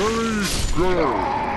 Very good.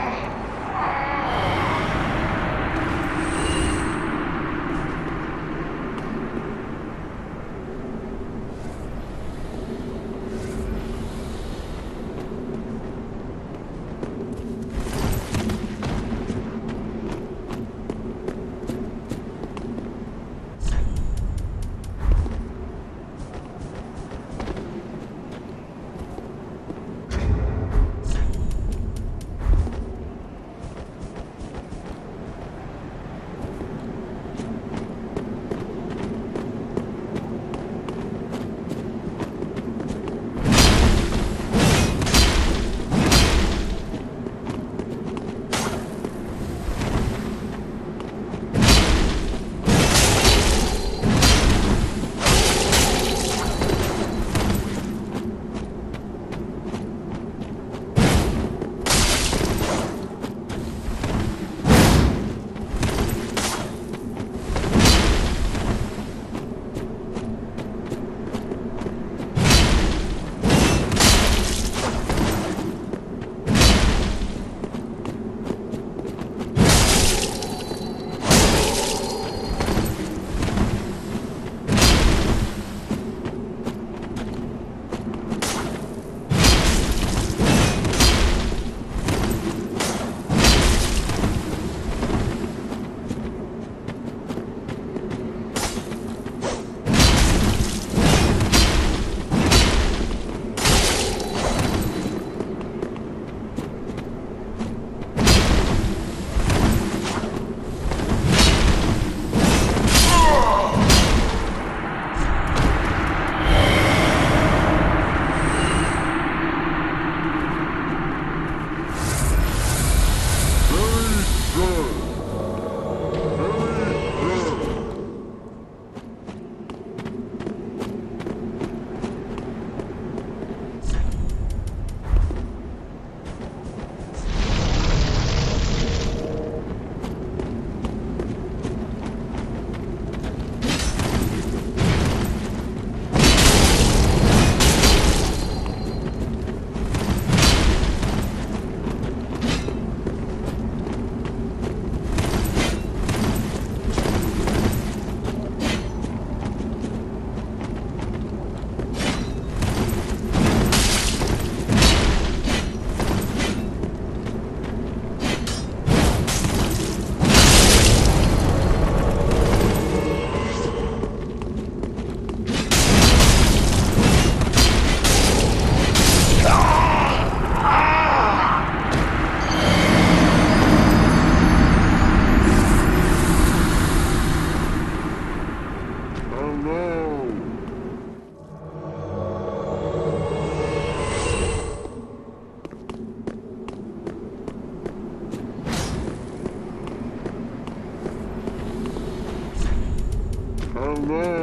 Hello.